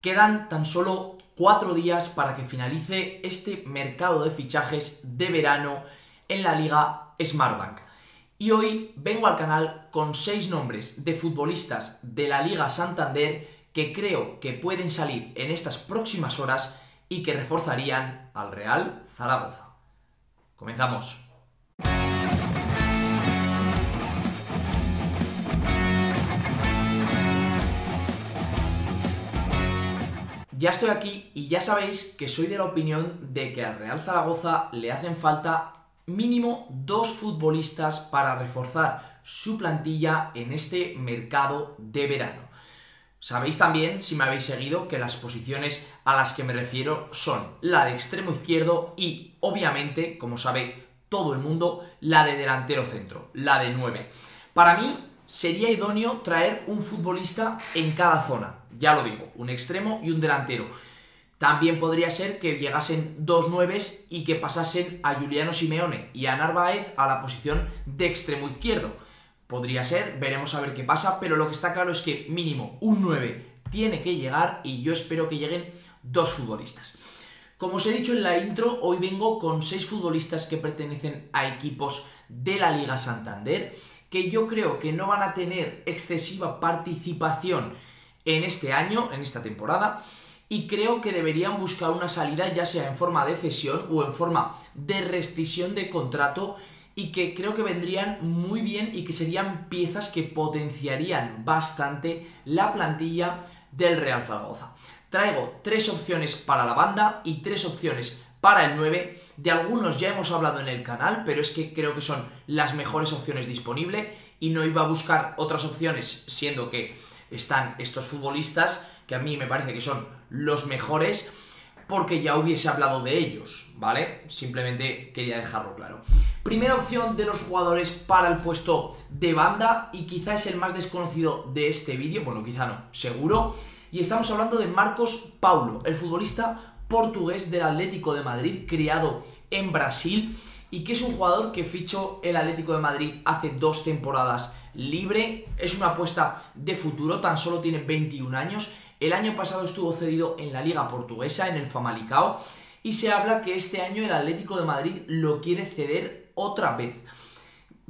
Quedan tan solo cuatro días para que finalice este mercado de fichajes de verano en la liga Smartbank. Y hoy vengo al canal con seis nombres de futbolistas de la Liga Santander que creo que pueden salir en estas próximas horas y que reforzarían al Real Zaragoza. Comenzamos. Ya estoy aquí y ya sabéis que soy de la opinión de que al Real Zaragoza le hacen falta mínimo dos futbolistas para reforzar su plantilla en este mercado de verano. Sabéis también, si me habéis seguido, que las posiciones a las que me refiero son la de extremo izquierdo y, obviamente, como sabe todo el mundo, la de delantero centro, la de 9. Para mí, sería idóneo traer un futbolista en cada zona. Ya lo digo, un extremo y un delantero. También podría ser que llegasen dos nueves y que pasasen a Juliano Simeone y a Narváez a la posición de extremo izquierdo. Podría ser, veremos a ver qué pasa, pero lo que está claro es que mínimo un 9 tiene que llegar y yo espero que lleguen dos futbolistas. Como os he dicho en la intro, hoy vengo con seis futbolistas que pertenecen a equipos de la Liga Santander que yo creo que no van a tener excesiva participación en este año, en esta temporada, y creo que deberían buscar una salida ya sea en forma de cesión o en forma de rescisión de contrato y que creo que vendrían muy bien y que serían piezas que potenciarían bastante la plantilla del Real Zaragoza. Traigo tres opciones para la banda y tres opciones para el 9. De algunos ya hemos hablado en el canal, pero es que creo que son las mejores opciones disponibles y no iba a buscar otras opciones, siendo que están estos futbolistas, que a mí me parece que son los mejores, porque ya hubiese hablado de ellos, ¿vale? Simplemente quería dejarlo claro. Primera opción de los jugadores para el puesto de banda y quizá es el más desconocido de este vídeo, bueno, quizá no, seguro. Y estamos hablando de Marcos Paulo, el futbolista portugués del Atlético de Madrid, criado en Brasil y que es un jugador que fichó el Atlético de Madrid hace dos temporadas libre. Es una apuesta de futuro, tan solo tiene 21 años. El año pasado estuvo cedido en la Liga Portuguesa, en el Famalicao, y se habla que este año el Atlético de Madrid lo quiere ceder otra vez.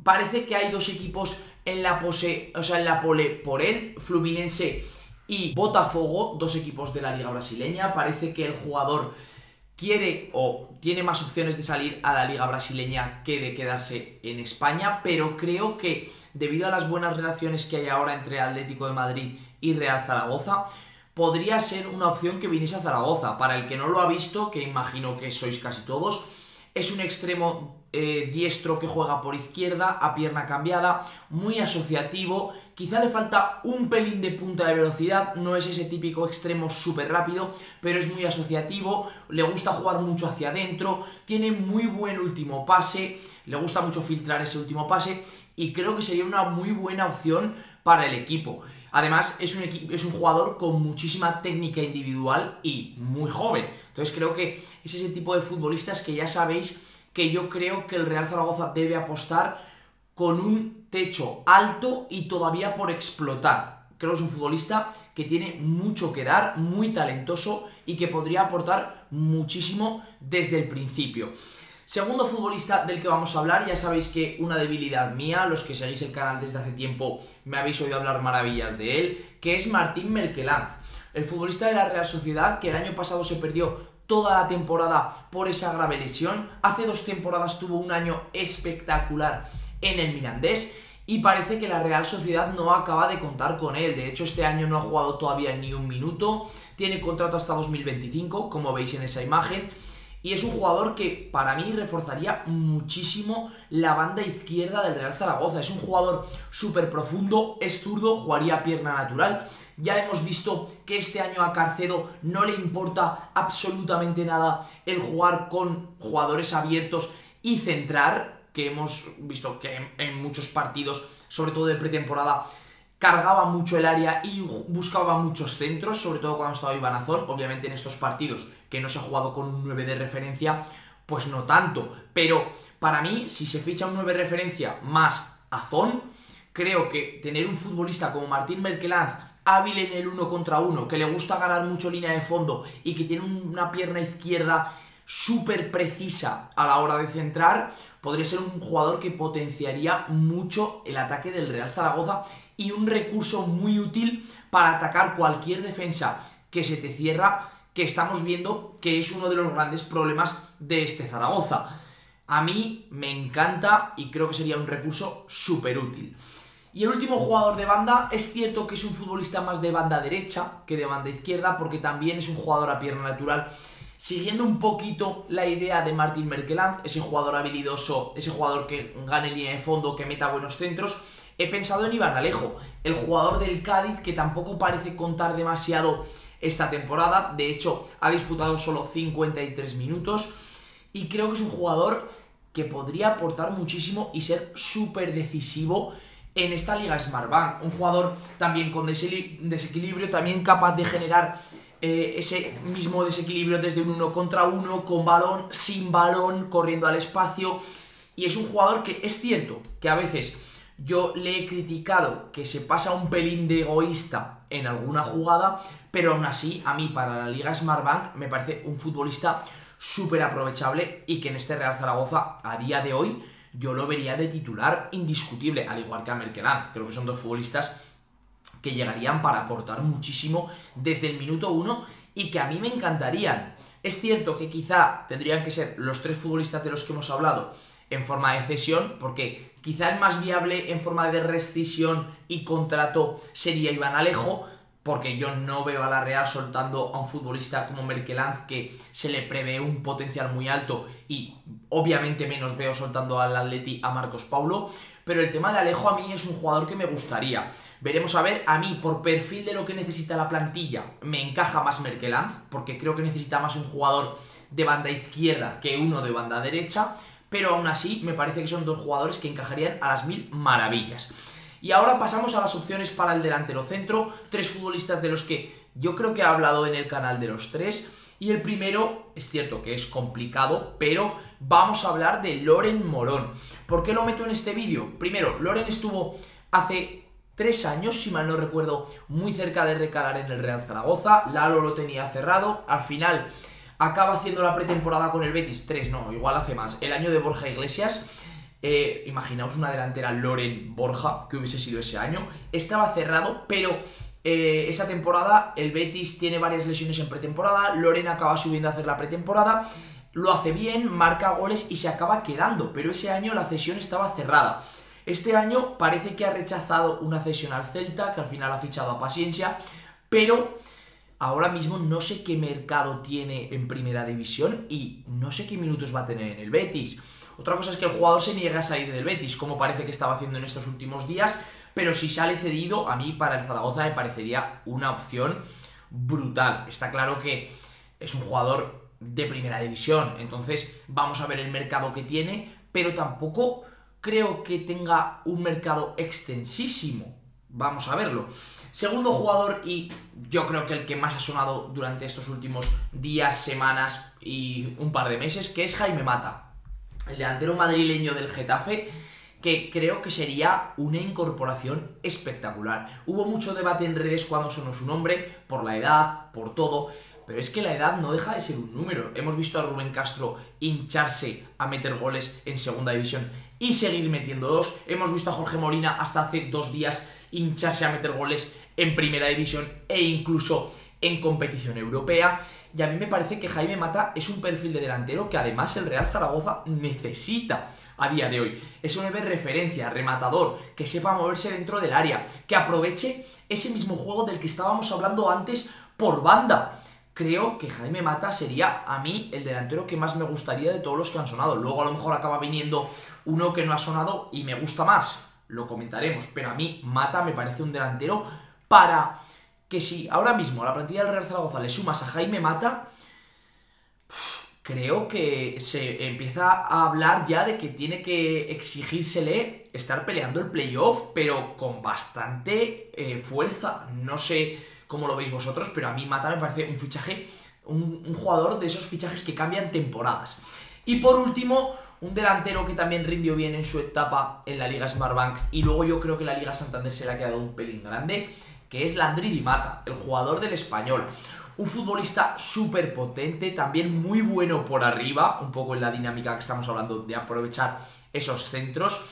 Parece que hay dos equipos en la pose, o sea, en la pole por él, Fluminense y Botafogo, dos equipos de la liga brasileña. Parece que el jugador quiere o tiene más opciones de salir a la liga brasileña que de quedarse en España, pero creo que debido a las buenas relaciones que hay ahora entre Atlético de Madrid y Real Zaragoza, podría ser una opción que viniese a Zaragoza. Para el que no lo ha visto, que imagino que sois casi todos, es un extremo eh, diestro que juega por izquierda, a pierna cambiada, muy asociativo, quizá le falta un pelín de punta de velocidad, no es ese típico extremo súper rápido, pero es muy asociativo, le gusta jugar mucho hacia adentro, tiene muy buen último pase, le gusta mucho filtrar ese último pase y creo que sería una muy buena opción para el equipo. Además, es un, es un jugador con muchísima técnica individual y muy joven. Entonces creo que es ese tipo de futbolistas que ya sabéis que yo creo que el Real Zaragoza debe apostar con un techo alto y todavía por explotar. Creo que es un futbolista que tiene mucho que dar, muy talentoso y que podría aportar muchísimo desde el principio. Segundo futbolista del que vamos a hablar, ya sabéis que una debilidad mía, los que seguís el canal desde hace tiempo me habéis oído hablar maravillas de él, que es Martín Merkelanz, el futbolista de la Real Sociedad que el año pasado se perdió toda la temporada por esa grave lesión. Hace dos temporadas tuvo un año espectacular en el Mirandés y parece que la Real Sociedad no acaba de contar con él. De hecho, este año no ha jugado todavía ni un minuto. Tiene contrato hasta 2025, como veis en esa imagen. Y es un jugador que para mí reforzaría muchísimo la banda izquierda del Real Zaragoza. Es un jugador súper profundo, es zurdo, jugaría pierna natural. Ya hemos visto que este año a Carcedo no le importa absolutamente nada el jugar con jugadores abiertos y centrar, que hemos visto que en, muchos partidos, sobre todo de pretemporada, cargaba mucho el área y buscaba muchos centros, sobre todo cuando estaba Ibanazón. Obviamente en estos partidos que no se ha jugado con un 9 de referencia, pues no tanto. Pero para mí, si se ficha un 9 de referencia más Azón, creo que tener un futbolista como Martín Merkelanz hábil en el uno contra uno, que le gusta ganar mucho línea de fondo y que tiene una pierna izquierda súper precisa a la hora de centrar, podría ser un jugador que potenciaría mucho el ataque del Real Zaragoza y un recurso muy útil para atacar cualquier defensa que se te cierra, que estamos viendo que es uno de los grandes problemas de este Zaragoza. A mí me encanta y creo que sería un recurso súper útil. Y el último jugador de banda, es cierto que es un futbolista más de banda derecha que de banda izquierda, porque también es un jugador a pierna natural siguiendo un poquito la idea de Martin Merkeland, ese jugador habilidoso, ese jugador que gane línea de fondo, que meta buenos centros, he pensado en Iván Alejo, el jugador del Cádiz que tampoco parece contar demasiado esta temporada, de hecho ha disputado solo 53 minutos y creo que es un jugador que podría aportar muchísimo y ser súper decisivo en esta liga Smartbank, un jugador también con desequilibrio, también capaz de generar eh, ese mismo desequilibrio desde un uno contra uno, con balón, sin balón, corriendo al espacio. Y es un jugador que es cierto que a veces yo le he criticado que se pasa un pelín de egoísta en alguna jugada, pero aún así, a mí para la Liga Smartbank me parece un futbolista súper aprovechable y que en este Real Zaragoza a día de hoy yo lo vería de titular indiscutible, al igual que a Merkelanz. Creo que son dos futbolistas que llegarían para aportar muchísimo desde el minuto uno y que a mí me encantarían. Es cierto que quizá tendrían que ser los tres futbolistas de los que hemos hablado en forma de cesión, porque quizá el más viable en forma de rescisión y contrato sería Iván Alejo, porque yo no veo a la Real soltando a un futbolista como Merkelanz que se le prevé un potencial muy alto y obviamente menos veo soltando al Atleti a Marcos Paulo, pero el tema de Alejo a mí es un jugador que me gustaría. Veremos a ver, a mí por perfil de lo que necesita la plantilla me encaja más Merkelanz, porque creo que necesita más un jugador de banda izquierda que uno de banda derecha, pero aún así me parece que son dos jugadores que encajarían a las mil maravillas. Y ahora pasamos a las opciones para el delantero centro, tres futbolistas de los que yo creo que he hablado en el canal de los tres. Y el primero, es cierto que es complicado, pero vamos a hablar de Loren Morón. ¿Por qué lo meto en este vídeo? Primero, Loren estuvo hace tres años, si mal no recuerdo, muy cerca de recalar en el Real Zaragoza. Lalo lo tenía cerrado. Al final acaba haciendo la pretemporada con el Betis. Tres, no, igual hace más. El año de Borja Iglesias. Eh, imaginaos una delantera Loren Borja, que hubiese sido ese año. Estaba cerrado, pero eh, esa temporada el Betis tiene varias lesiones en pretemporada. Loren acaba subiendo a hacer la pretemporada. Lo hace bien, marca goles y se acaba quedando. Pero ese año la cesión estaba cerrada. Este año parece que ha rechazado una cesión al Celta, que al final ha fichado a Paciencia, pero ahora mismo no sé qué mercado tiene en primera división y no sé qué minutos va a tener en el Betis. Otra cosa es que el jugador se niega a salir del Betis, como parece que estaba haciendo en estos últimos días, pero si sale cedido, a mí para el Zaragoza me parecería una opción brutal. Está claro que es un jugador de primera división, entonces vamos a ver el mercado que tiene, pero tampoco creo que tenga un mercado extensísimo. Vamos a verlo. Segundo jugador y yo creo que el que más ha sonado durante estos últimos días, semanas y un par de meses, que es Jaime Mata el delantero madrileño del Getafe, que creo que sería una incorporación espectacular. Hubo mucho debate en redes cuando sonó su nombre, por la edad, por todo, pero es que la edad no deja de ser un número. Hemos visto a Rubén Castro hincharse a meter goles en segunda división y seguir metiendo dos. Hemos visto a Jorge Molina hasta hace dos días hincharse a meter goles en primera división e incluso en competición europea. Y a mí me parece que Jaime Mata es un perfil de delantero que además el Real Zaragoza necesita a día de hoy. Es un de referencia, rematador, que sepa moverse dentro del área, que aproveche ese mismo juego del que estábamos hablando antes por banda. Creo que Jaime Mata sería a mí el delantero que más me gustaría de todos los que han sonado. Luego a lo mejor acaba viniendo uno que no ha sonado y me gusta más. Lo comentaremos. Pero a mí Mata me parece un delantero para que si ahora mismo la plantilla del Real Zaragoza le sumas a Jaime Mata, creo que se empieza a hablar ya de que tiene que exigírsele estar peleando el playoff, pero con bastante eh, fuerza. No sé cómo lo veis vosotros, pero a mí Mata me parece un fichaje, un, un jugador de esos fichajes que cambian temporadas. Y por último, un delantero que también rindió bien en su etapa en la Liga Smartbank y luego yo creo que la Liga Santander se le ha quedado un pelín grande, que es Landry Di Mata, el jugador del español. Un futbolista súper potente, también muy bueno por arriba, un poco en la dinámica que estamos hablando de aprovechar esos centros.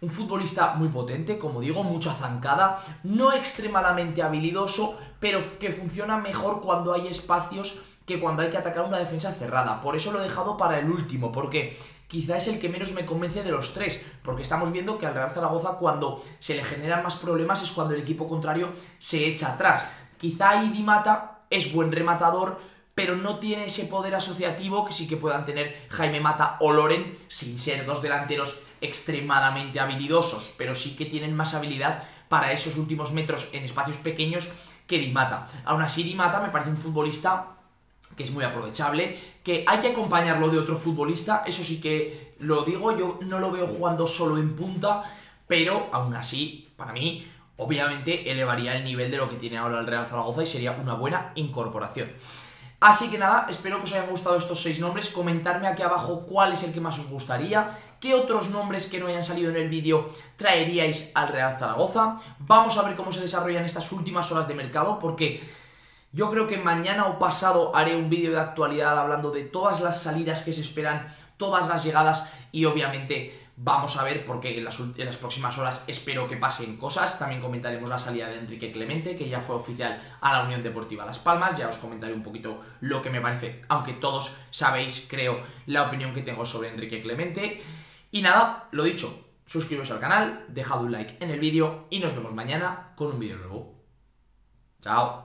Un futbolista muy potente, como digo, mucha zancada, no extremadamente habilidoso, pero que funciona mejor cuando hay espacios que cuando hay que atacar una defensa cerrada. Por eso lo he dejado para el último, porque quizá es el que menos me convence de los tres, porque estamos viendo que al Real Zaragoza cuando se le generan más problemas es cuando el equipo contrario se echa atrás. Quizá ahí Di Mata es buen rematador, pero no tiene ese poder asociativo que sí que puedan tener Jaime Mata o Loren, sin ser dos delanteros extremadamente habilidosos, pero sí que tienen más habilidad para esos últimos metros en espacios pequeños que Di Mata. Aún así, Di Mata me parece un futbolista que es muy aprovechable, que hay que acompañarlo de otro futbolista, eso sí que lo digo, yo no lo veo jugando solo en punta, pero aún así, para mí, obviamente elevaría el nivel de lo que tiene ahora el Real Zaragoza y sería una buena incorporación. Así que nada, espero que os hayan gustado estos seis nombres, comentarme aquí abajo cuál es el que más os gustaría, qué otros nombres que no hayan salido en el vídeo traeríais al Real Zaragoza, vamos a ver cómo se desarrollan estas últimas horas de mercado, porque yo creo que mañana o pasado haré un vídeo de actualidad hablando de todas las salidas que se esperan, todas las llegadas y obviamente vamos a ver porque en las, próximas horas espero que pasen cosas. También comentaremos la salida de Enrique Clemente, que ya fue oficial a la Unión Deportiva Las Palmas. Ya os comentaré un poquito lo que me parece, aunque todos sabéis, creo, la opinión que tengo sobre Enrique Clemente. Y nada, lo dicho, suscribiros al canal, dejad un like en el vídeo y nos vemos mañana con un vídeo nuevo. Chao.